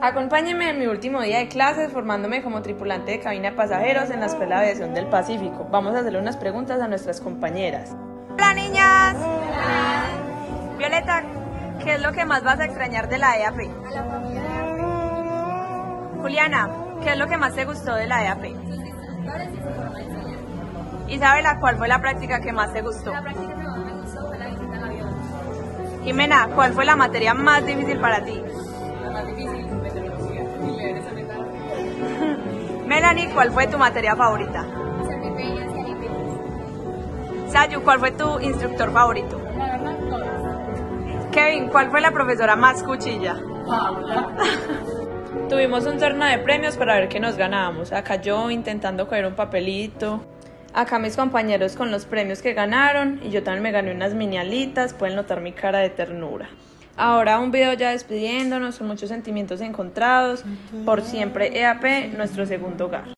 Acompáñenme en mi último día de clases formándome como tripulante de cabina de pasajeros en la Escuela de Aviación del Pacífico. Vamos a hacerle unas preguntas a nuestras compañeras. Hola niñas. Violeta, ¿qué es lo que más vas a extrañar de la EAP? A la familia de Juliana, ¿qué es lo que más te gustó de la EAP? Isabela, ¿cuál fue la práctica que más te gustó? La práctica que más me gustó fue la visita al avión. Jimena, ¿cuál fue la materia más difícil para ti? La más difícil, meteorología. Y leer esa metáfora. Melanie, ¿cuál fue tu materia favorita? Sayu, ¿cuál fue tu instructor favorito? Kevin, ¿cuál fue la profesora más cuchilla? Tuvimos un torneo de premios para ver qué nos ganábamos. Acá yo intentando coger un papelito. Acá mis compañeros con los premios que ganaron y yo también me gané unas mini alitas, pueden notar mi cara de ternura. Ahora un video ya despidiéndonos con muchos sentimientos encontrados. Por siempre EAP, nuestro segundo hogar.